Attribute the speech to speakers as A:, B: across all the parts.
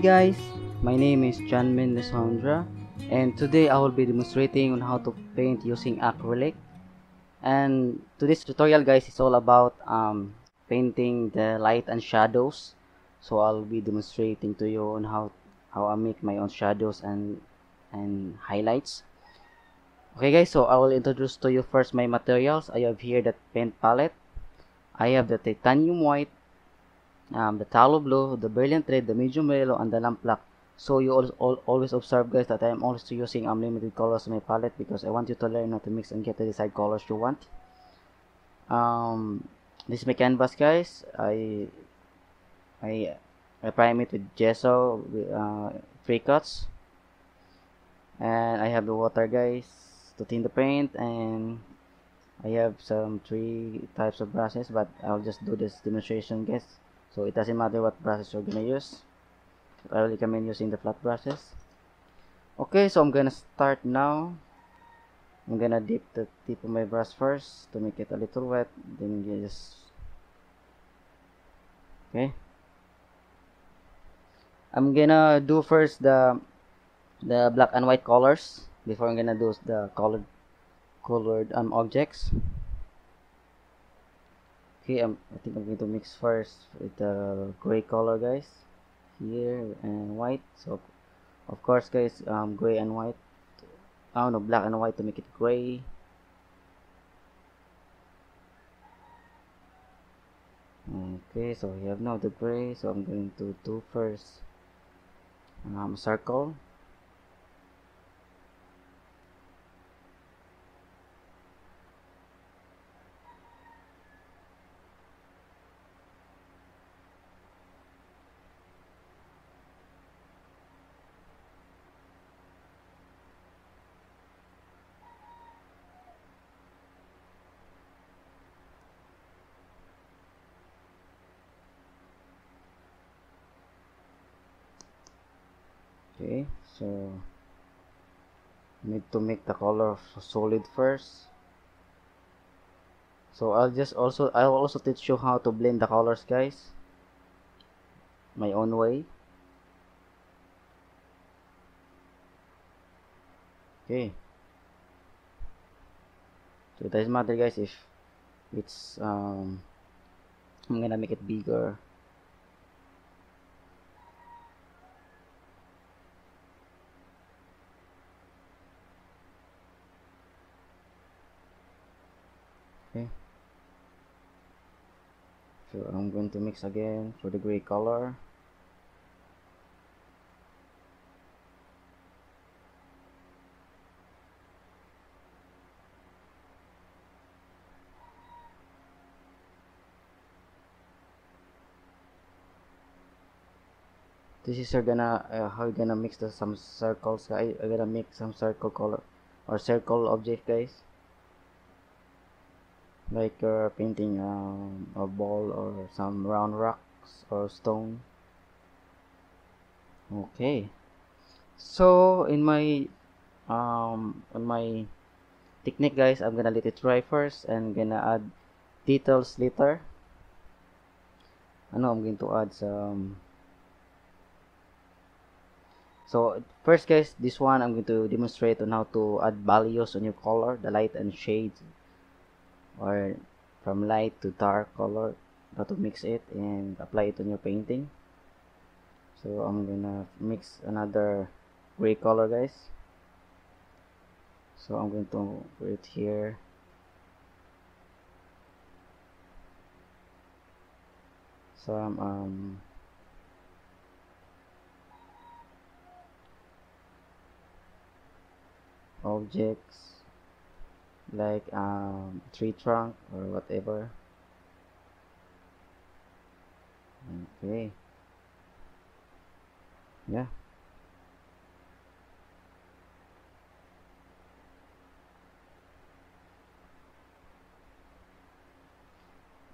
A: Guys, my name is John Magne Lisondra and today I will be demonstrating on how to paint using acrylic. And today's tutorial guys is all about um, painting the light and shadows. So I'll be demonstrating to you on how how I make my own shadows and and highlights. Okay guys so I will introduce to you first my materials. I have here the paint palette. I have the titanium white um, the Phthalo blue, the brilliant red, the medium yellow, and the lamp black. So you always, always observe guys that I am always using unlimited colors in my palette because I want you to learn how to mix and get the desired colors you want. Um, this is my canvas guys. I I, I prime it with gesso, uh, free cuts. And I have the water guys to thin the paint and I have some three types of brushes but I'll just do this demonstration guys so it doesn't matter what brushes you're gonna use I recommend using the flat brushes. Okay so I'm gonna start now. I'm gonna dip the tip of my brush first to make it a little wet then you just okay. I'm gonna do first the the black and white colors before I'm gonna do the colored colored um, objects okay um, I think I'm going to mix first with the gray color guys. Here and white. So of course guys um, gray and white. I don't know black and white to make it gray. Okay so we have now the gray. So I'm going to do first um, circle okay so need to make the color solid first. So I'll just also I'll also teach you how to blend the colors guys. My own way. Okay. So it doesn't matter guys if it's um I'm gonna make it bigger okay so I'm going to mix again for the gray color. This is you're gonna uh, how you gonna mix the some circles I'm gonna make some circle color or circle object guys like uh, painting um, a ball or some round rocks or stone. Okay. So in my um on my technique guys I'm gonna let it dry first and gonna add details later. Know I'm going to add some. So first guys this one I'm going to demonstrate on how to add values on your color the light and shades or from light to dark color how to mix it and apply it on your painting. So I'm gonna mix another gray color guys. So I'm going to put it here. Some um objects like um, tree trunk or whatever. Okay. Yeah.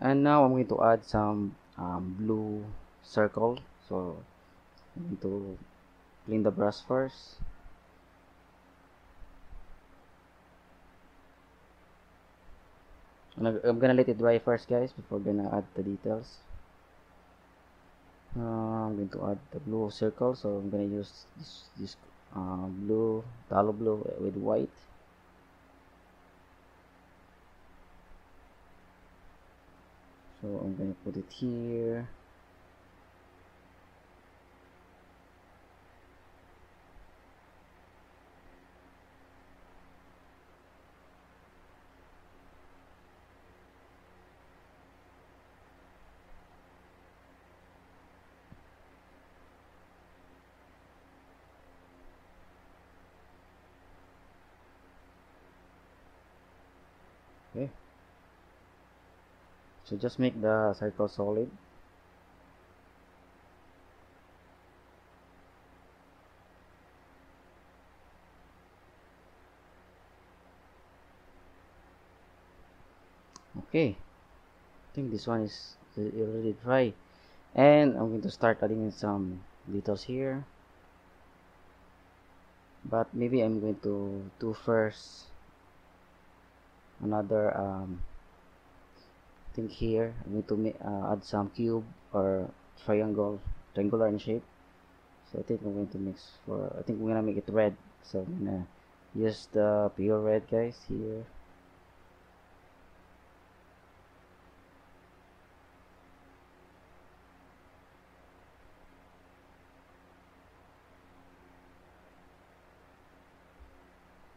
A: And now I'm going to add some um, blue circle. So I'm going to clean the brush first I'm gonna let it dry first guys before gonna add the details. Uh, I'm going to add the blue circle so I'm to use this, this uh, blue Phthalo blue with white. So I'm to put it here okay so just make the circle solid. Okay. I think this one is already dry. And I'm going to start adding some details here. But maybe I'm going to do first another um, thing here. I need to uh, add some cube or triangle triangular in shape. So I think I'm going to mix for I think we're gonna make it red. So I'm gonna use the pure red guys here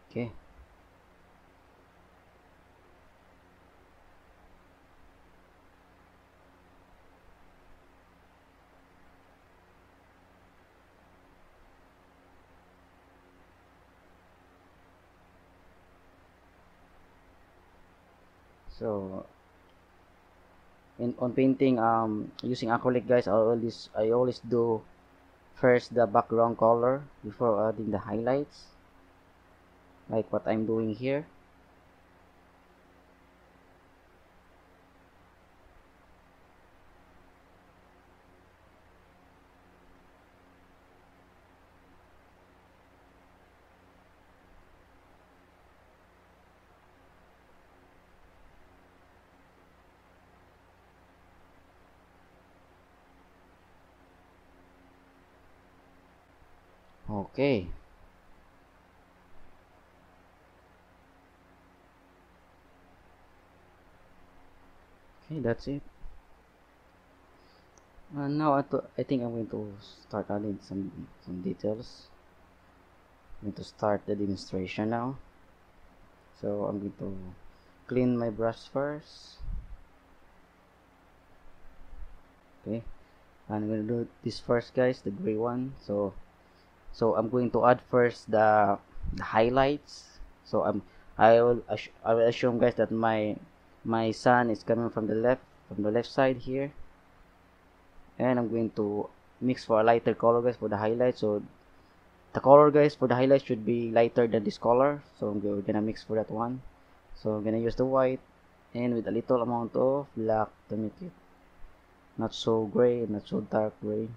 A: okay so in on painting um using acrylic guys. I always I always do first the background color before adding the highlights like what I'm doing here okay okay that's it. Uh, now I, I think I'm going to start adding some some details. I'm going to start the demonstration now. So I'm going to clean my brush first. Okay. I'm going to do this first guys the gray one. So so I'm going to add first the, the highlights. So I'm I will I will assume guys that my my sun is coming from the left from the left side here. And I'm going to mix for a lighter color guys for the highlight. So the color guys for the highlight should be lighter than this color. So we're gonna mix for that one. So I'm gonna use the white. And with a little amount of black to make it not so gray not so dark gray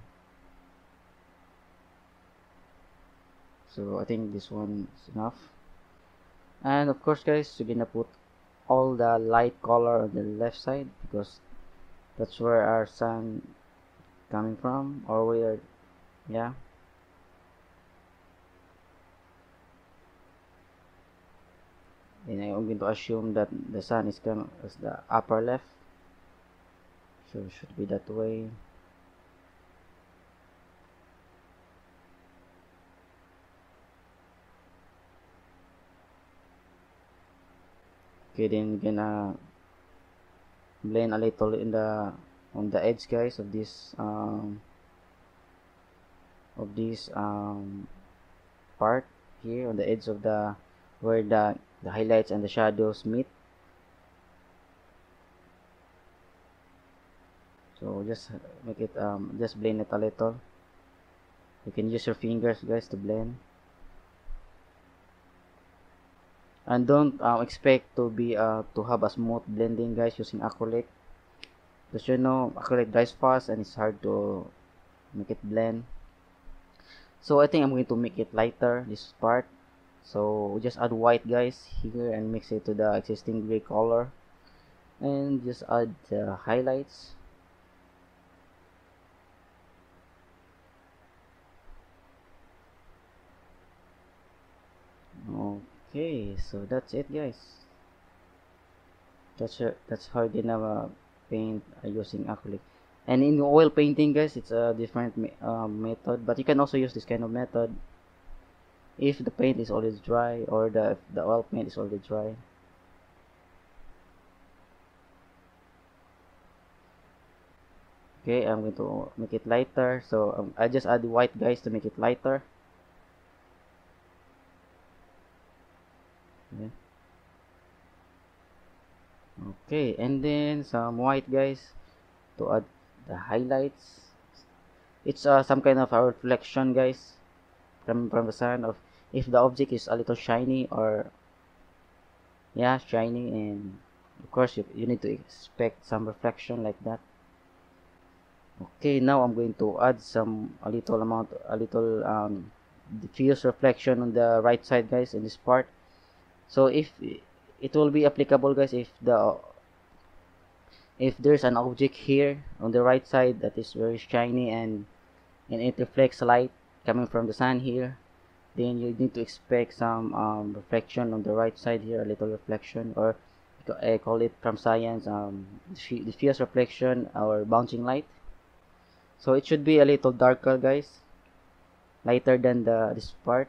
A: so I think this one is enough. And of course guys you're gonna put all the light color on the left side because that's where our sun coming from or where yeah. And I'm going to assume that the sun is coming as the upper left. So it should be that way okay then we're gonna blend a little in the on the edge guys of this um, of this um, part here on the edge of the where the the highlights and the shadows meet. So just make it um, just blend it a little. You can use your fingers guys to blend and don't uh, expect to be uh, to have a smooth blending guys using acrylic. Because you know acrylic dries fast and it's hard to make it blend. So I think I'm going to make it lighter this part. So just add white guys here and mix it to the existing gray color. And just add the highlights okay so that's it guys. That's uh, that's how you uh, paint uh, using acrylic. And in oil painting guys it's a different uh, method but you can also use this kind of method if the paint is already dry or the the oil paint is already dry. Okay I'm going to make it lighter. So um, I just add white guys to make it lighter okay. Okay and then some white guys to add the highlights. It's uh, some kind of a reflection guys from from the sun of if the object is a little shiny or yeah shiny and of course you, you need to expect some reflection like that. Okay now I'm going to add some a little amount a little um, diffuse reflection on the right side guys in this part. So if it will be applicable guys if the if there's an object here on the right side that is very shiny and and it reflects light coming from the sun here then you need to expect some um, reflection on the right side here a little reflection or I call it from science um, diffuse reflection or bouncing light. So it should be a little darker guys. Lighter than the this part.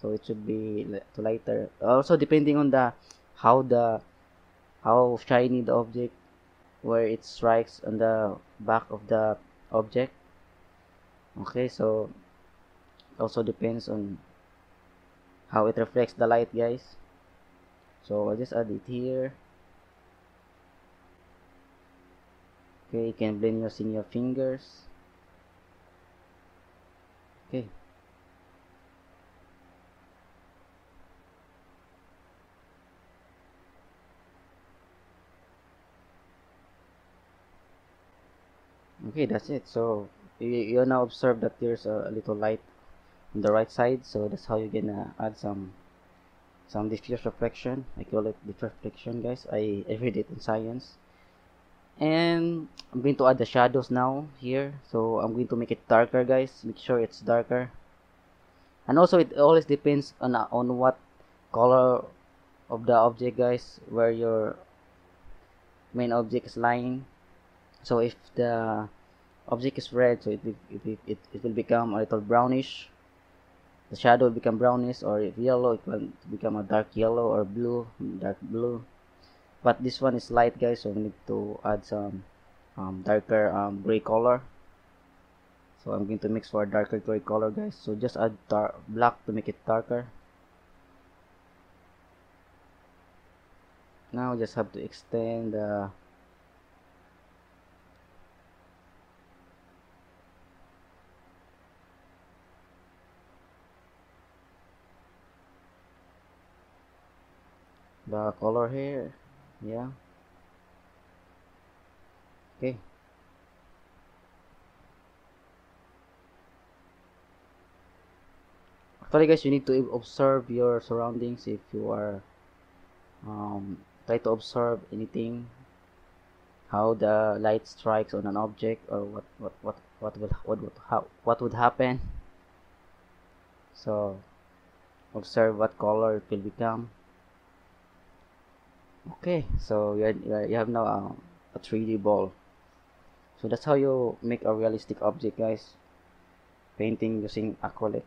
A: So it should be lighter. Also depending on the how the how shiny the object where it strikes on the back of the object. Okay so also depends on how it reflects the light guys. So I'll just add it here. Okay you can blend using your fingers. Okay okay that's it. So you, you now observe that there's a, little light on the right side so that's how you're gonna add some some diffuse reflection. I call it diffuse reflection guys. I, I read it in science. And I'm going to add the shadows now here. So I'm going to make it darker guys. Make sure it's darker. And also it always depends on uh, on what color of the object guys where your main object is lying. So if the object is red so it, it, it, it will become a little brownish. The shadow will become brownish or if yellow it will become a dark yellow or blue dark blue. But this one is light guys so we need to add some um, darker um, gray color. So I'm going to mix for a darker gray color guys. So just add dark black to make it darker. Now just have to extend the the color here yeah. Okay. Actually guys you need to observe your surroundings if you are um, try to observe anything. How the light strikes on an object or what what what what will what would how what would happen. So observe what color it will become okay. So you have, you have now a, a 3d ball. So that's how you make a realistic object guys. Painting using acrylic.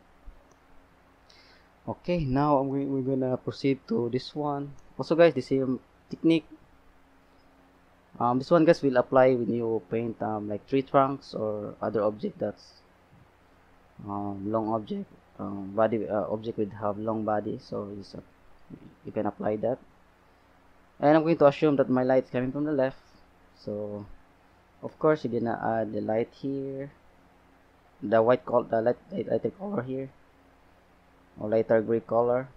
A: Okay now we're gonna proceed to this one. Also guys the same technique. Um, this one guys will apply when you paint um, like tree trunks or other object that's um, long object. Um, body uh, object would have long body so you can apply that and I'm going to assume that my light is coming from the left. So of course you're gonna add the light here. The white color the light, light lighter color here. Or lighter gray color.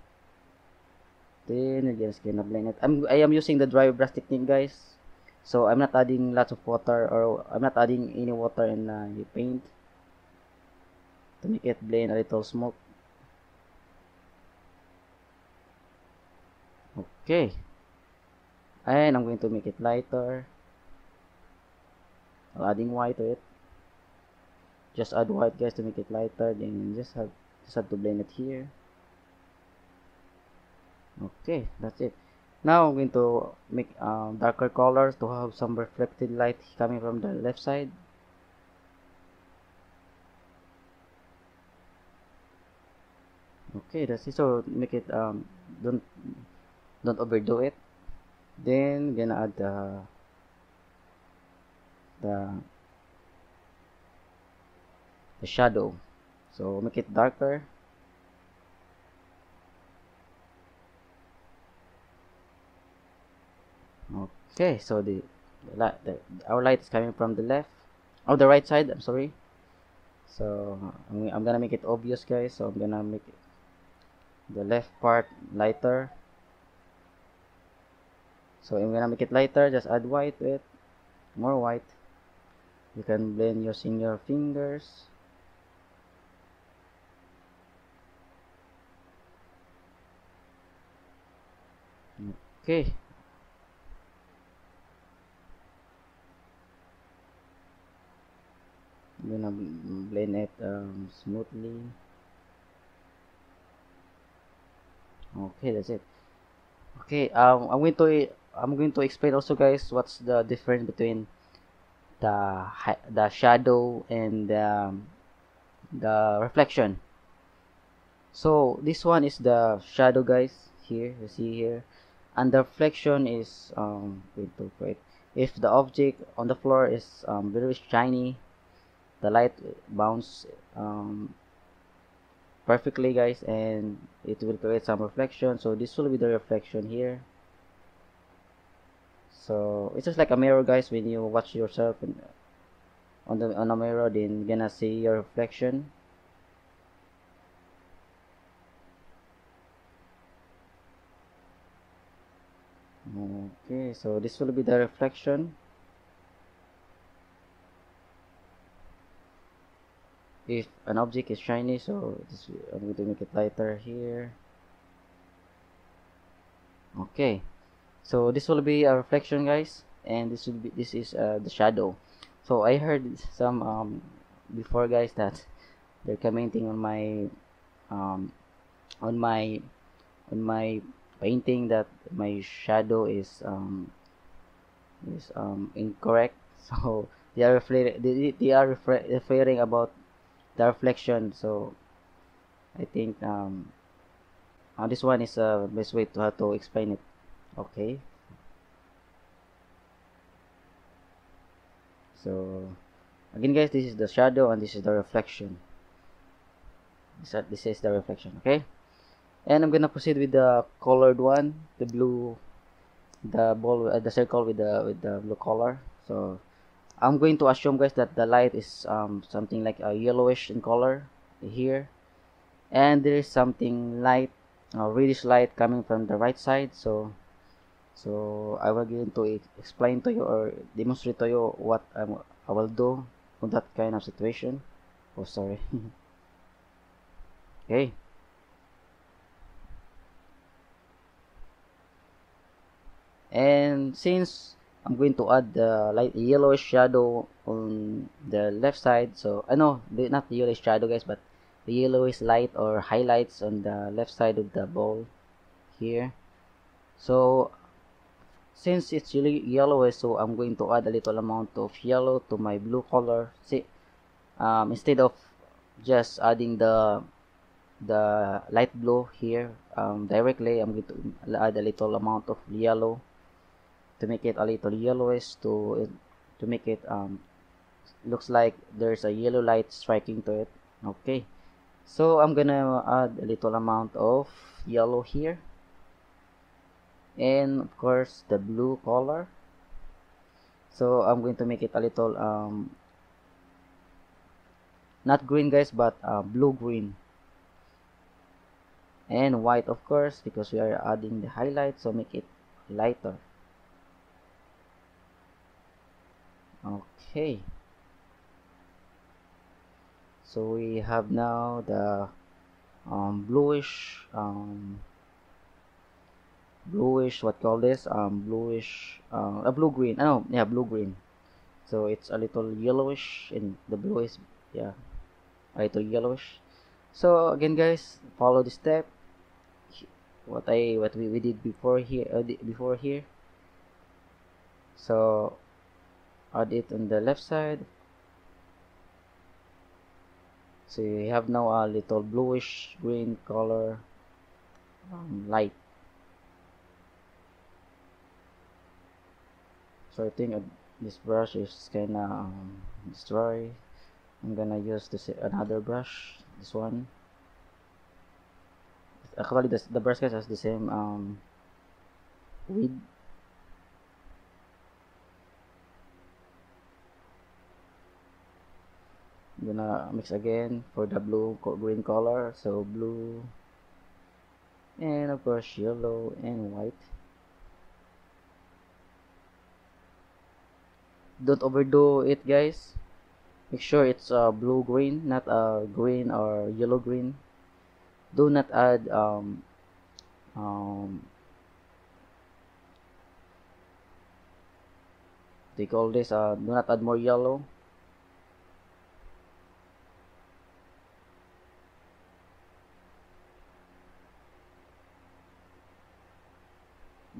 A: Then you're just gonna blend it. I'm I am using the dry brush technique guys. So I'm not adding lots of water or I'm not adding any water in uh, the paint. To make it blend a little smoke. Okay and I'm going to make it lighter. Adding white to it. Just add white guys to make it lighter. Then just have just have to blend it here. Okay that's it. Now I'm going to make um, darker colors to have some reflected light coming from the left side. Okay that's it. So make it um don't don't overdo it then gonna add the the the shadow. So make it darker. Okay so the, the light the, our light is coming from the left. Oh the right side I'm sorry. So I'm, I'm gonna make it obvious guys. So I'm gonna make the left part lighter so I'm gonna make it lighter. Just add white to it more white. You can blend using your fingers. Okay. I'm gonna blend it um, smoothly. Okay that's it. Okay um i'm going to i'm going to explain also guys what's the difference between the the shadow and the, um, the reflection. So this one is the shadow guys here you see here. And the reflection is um wait wait. If the object on the floor is um, very shiny the light bounce um, perfectly guys and it will create some reflection. So this will be the reflection here so it's just like a mirror guys when you watch yourself in, on the on a mirror then you're gonna see your reflection. Okay so this will be the reflection. If an object is shiny so this, I'm going to make it lighter here. Okay so this will be a reflection guys and this will be this is uh, the shadow. So I heard some um, before guys that they're commenting on my um, on my on my painting that my shadow is um, is um, incorrect. So they are referring they, they are referring about the reflection. So I think um, uh, this one is the uh, best way to how to explain it okay so again guys this is the shadow and this is the reflection. This, this is the reflection okay and I'm gonna proceed with the colored one the blue the ball uh, the circle with the with the blue color. So I'm going to assume guys that the light is um, something like a yellowish in color here. And there is something light uh, reddish light coming from the right side. So so I will going to explain to you or demonstrate to you what I'm, I will do on that kind of situation. Oh sorry. Okay. And since I'm going to add the light yellowish shadow on the left side so uh, I know not the yellowish shadow guys but the yellowish light or highlights on the left side of the ball here. So since it's really yellowish so I'm going to add a little amount of yellow to my blue color. See um, instead of just adding the the light blue here um, directly I'm going to add a little amount of yellow to make it a little yellowish to to make it um looks like there's a yellow light striking to it. Okay. So I'm gonna add a little amount of yellow here and of course the blue color. So I'm going to make it a little um not green guys but uh, blue green. And white of course because we are adding the highlight so make it lighter. Okay. So we have now the um, bluish um, bluish what call this? Um, bluish uh, a blue green oh yeah blue green. So it's a little yellowish and the blue is yeah a little yellowish. So again guys follow the step. What I what we, we did before here uh, before here. So add it on the left side. So you have now a little bluish green color um, light so I think uh, this brush is kinda um, I'm gonna use this another brush this one. Actually the, the brush guys has the same um, width. I'm gonna mix again for the blue green color. So blue and of course yellow and white don't overdo it guys. Make sure it's uh, blue green not uh, green or yellow green. Do not add um, um, they call this? Uh, do not add more yellow.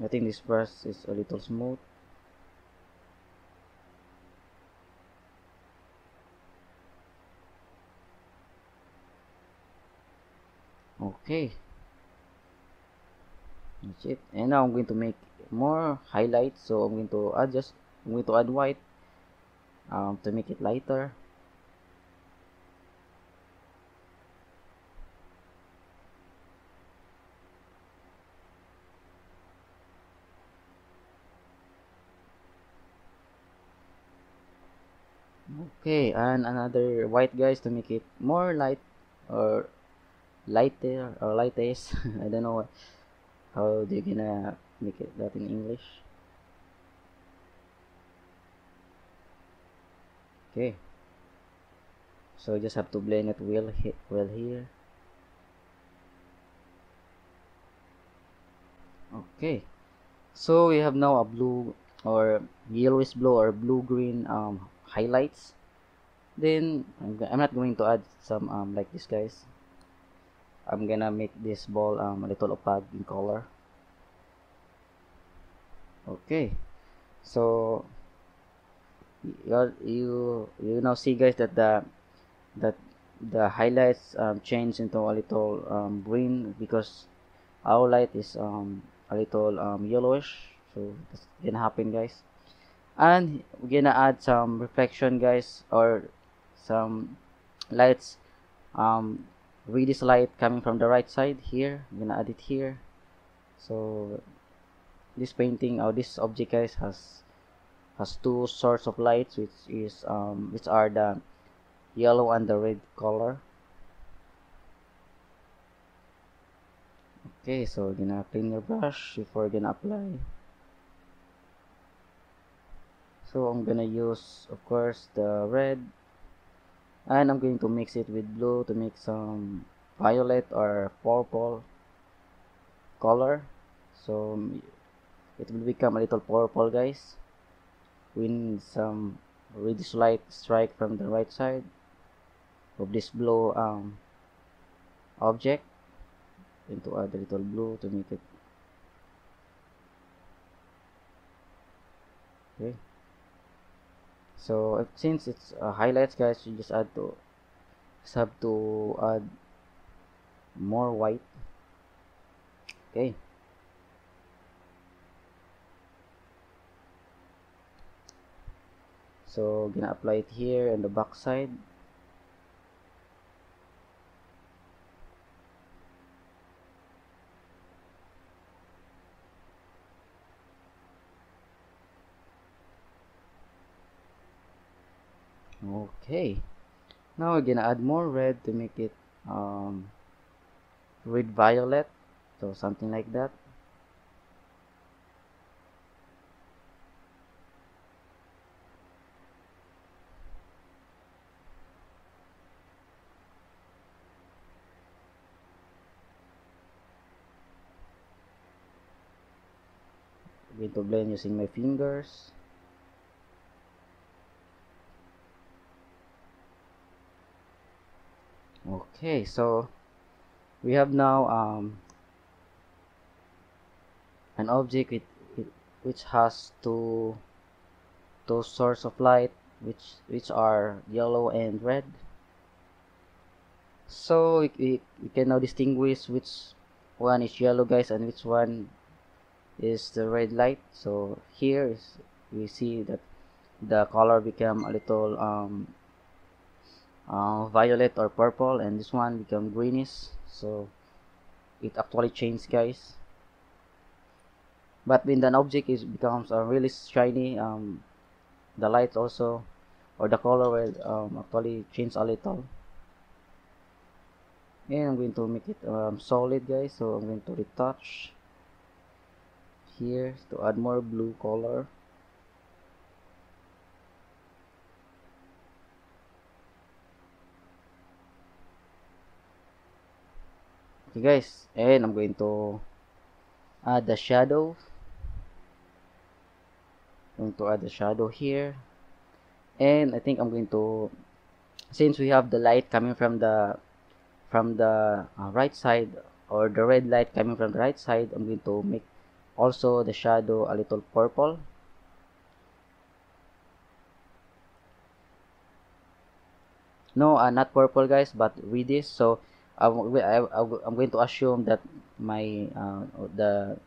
A: I think this brush is a little smooth okay. That's it. And now I'm going to make more highlights. So I'm going to adjust I'm going to add white um, to make it lighter. Okay and another white guys to make it more light or lighter or lightest I don't know how do you gonna make it that in English. Okay. So just have to blend it well, well here. Okay. So we have now a blue or yellowish blue or blue green um, highlights. Then I'm, I'm not going to add some um, like this guys I'm gonna make this ball um, a little opaque in color. Okay. So you you now see guys that the that the highlights um, change into a little um, green because our light is um, a little um, yellowish. So that's gonna happen guys. And we're gonna add some reflection guys or some lights um, read this light coming from the right side here. I'm gonna add it here. So this painting or this object guys has has two sorts of lights which is um, which are the yellow and the red color. Okay so we're gonna clean your brush before we're gonna apply. So I'm gonna use of course the red and I'm going to mix it with blue to make some violet or purple color. So it will become a little purple guys when some reddish light strike from the right side of this blue um, object and to add a little blue to make it okay so since it's uh, highlights guys you just add to just have to add more white. Okay. So gonna apply it here on the back side okay. Now we're gonna add more red to make it um, red violet so something like that. Going to blend using my fingers okay so we have now um, an object with, which has two two source of light which which are yellow and red. So we, we, we can now distinguish which one is yellow guys and which one is the red light. So here is we see that the color become a little um, uh, violet or purple and this one become greenish so it actually changed guys. But when an object is becomes uh, really shiny um, the light also or the color will um, actually change a little. And I'm going to make it um, solid guys so I'm going to retouch here to add more blue color okay guys. And I'm going to add the shadow. I'm going to add the shadow here. And I think I'm going to since we have the light coming from the from the uh, right side or the red light coming from the right side I'm going to make also the shadow a little purple. No uh, not purple guys but reddish. So I'm, I, I'm going to assume that my uh, the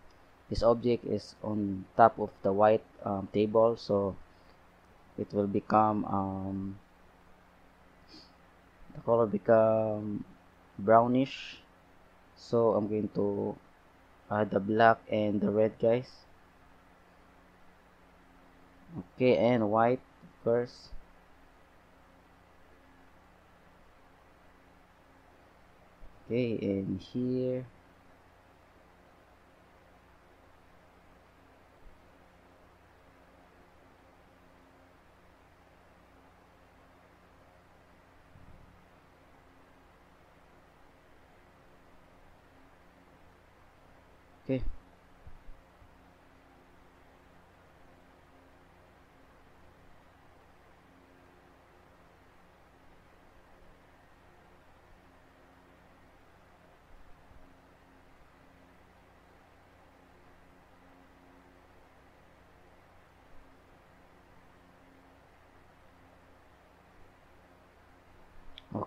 A: this object is on top of the white um, table. So it will become um, the color become brownish. So I'm going to add the black and the red guys. Okay and white course okay and here okay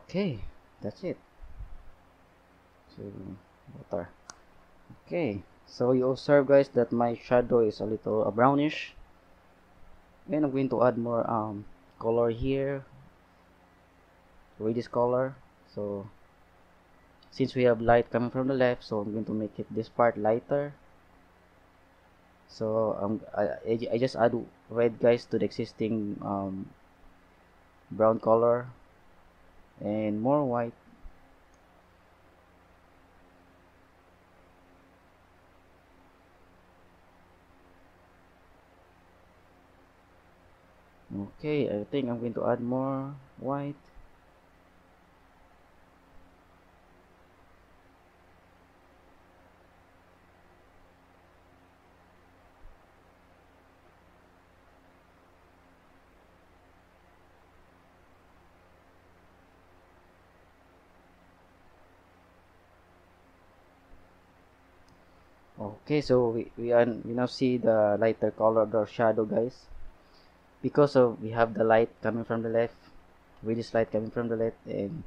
A: okay that's it. So water okay so you observe guys that my shadow is a little uh, brownish. And I'm going to add more um, color here. Reddish color. So since we have light coming from the left so I'm going to make it this part lighter. So um, I, I just add red guys to the existing um, brown color and more white. Okay I think I'm going to add more white okay so we, we, are, we now see the lighter color the shadow guys. Because of we have the light coming from the left reddish light coming from the left and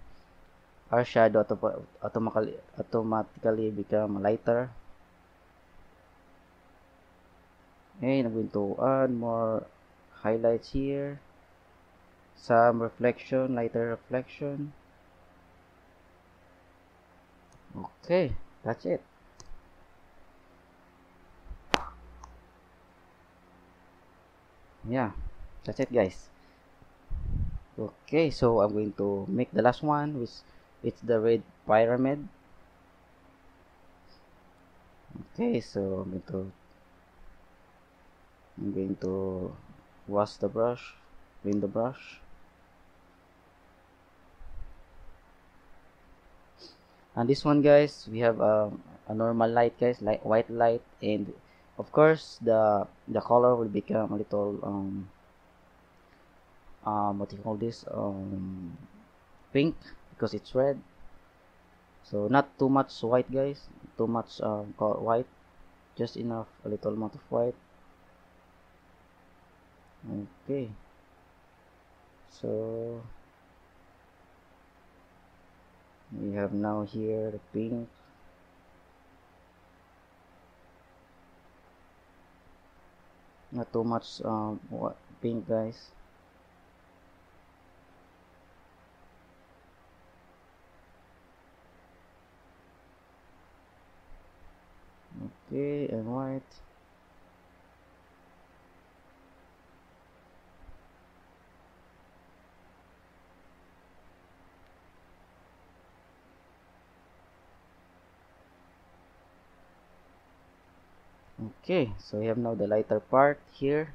A: our shadow auto automatically automatically become lighter. And I'm going to add more highlights here. Some reflection lighter reflection. Okay that's it yeah that's it guys. Okay so I'm going to make the last one which it's the red pyramid. Okay so I'm going to I'm going to wash the brush clean the brush. And this one guys we have a, a normal light guys like white light and of course the the color will become a little um um what do you call this um pink because it's red. So not too much white guys. Too much uh, white. Just enough a little amount of white. Okay. So we have now here the pink not too much um what pink guys? Okay and white okay so we have now the lighter part here.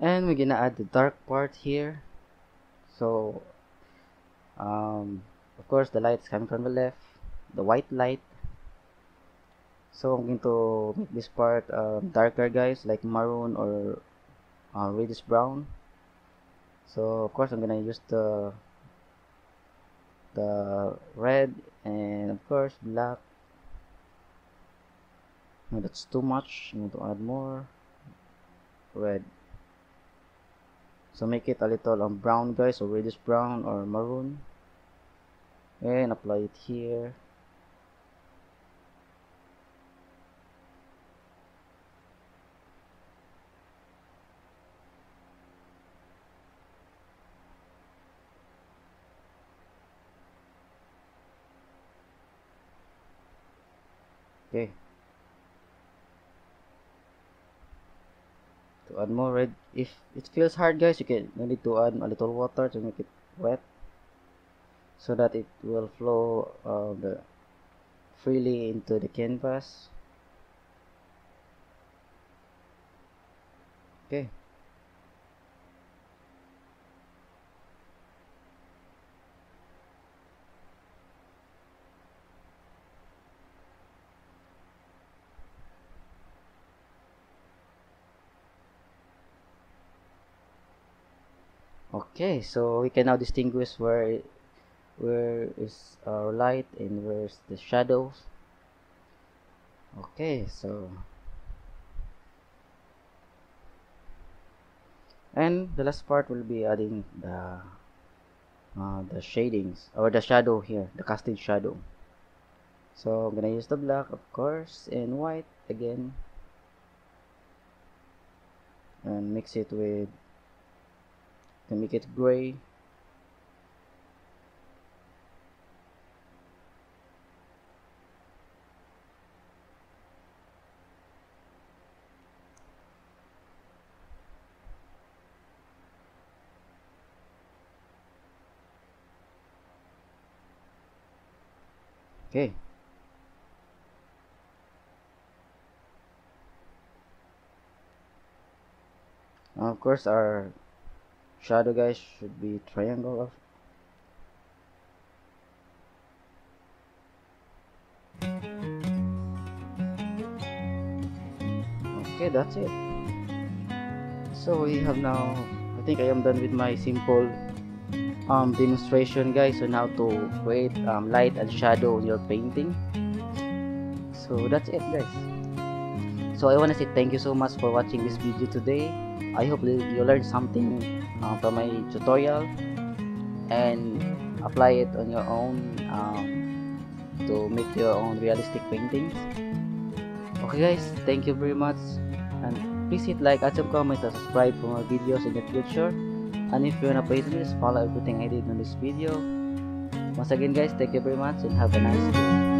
A: And we're gonna add the dark part here. So um, of course the light is coming from the left the white light. So I'm going to make this part uh, darker guys like maroon or uh, reddish brown. So of course I'm gonna use the the red and of course black that's too much. I'm going to add more. Red. So make it a little um, brown guys. Or reddish brown or maroon. And apply it here. Okay add more red if it feels hard guys you can you need to add a little water to make it wet so that it will flow uh, the freely into the canvas. Okay okay so we can now distinguish where where is our light and where's the shadows. Okay so. And the last part will be adding the uh, the shadings or the shadow here the casting shadow. So I'm gonna use the black of course and white again. And mix it with can make it gray? Okay. Of course our shadow guys should be triangle of okay that's it. So we have now I think I am done with my simple um, demonstration guys. On how to create um, light and shadow in your painting. So that's it guys. So I want to say thank you so much for watching this video today. I hope you learned something uh, from my tutorial. And apply it on your own um, to make your own realistic paintings. Okay guys. Thank you very much. And please hit like add some comment and subscribe for more videos in the future. And if you wanna play this follow everything I did in this video. Once again guys thank you very much and have a nice day